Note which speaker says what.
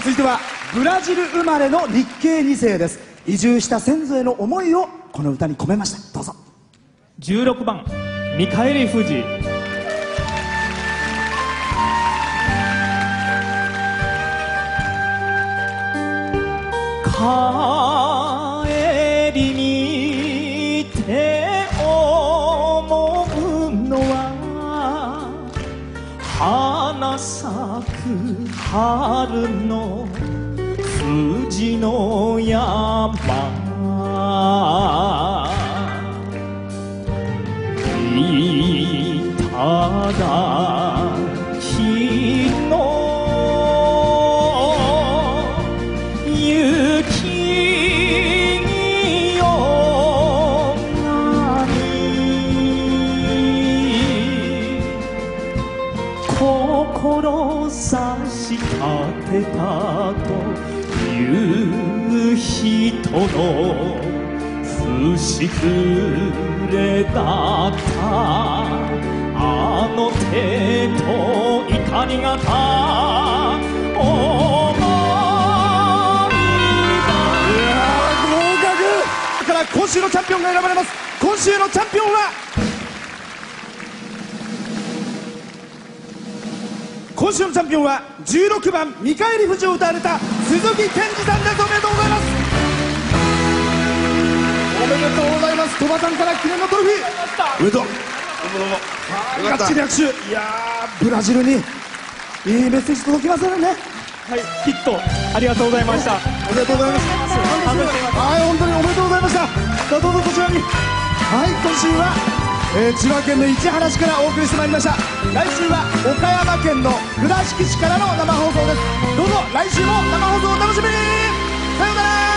Speaker 1: 曲はブラジル生まれの日系2世です。移住した先祖への思いをこの歌に込めました。どうぞ。
Speaker 2: 16番ミカエリ富士帰りに花咲く春の富士の山。いただし立てたという人の不しくれだったあの手と怒りがた思い
Speaker 1: 合格から今週のチャンピオンが選ばれます。今週のチャンピオンは今週のチャンピオンは16番「見返り富士」を歌われた鈴木健二さんです。おめでとうございます。おめでとうございます。鳥羽さんから記念のトロフィー。おめでとうがっちり拍手いやーブラジルにいいメッセージ届きますよね。
Speaker 2: はい、ヒット。ありがとうございました。
Speaker 1: ありがとうございます。はい、本当におめでとうございました。さあ、どうぞこちらに。はい、今週は、えー、千葉県の市原市からお送りしてまいりました。来週は岡山県の倉敷市からの生放送です。どうぞ来週も生放送お楽しみに。さようなら。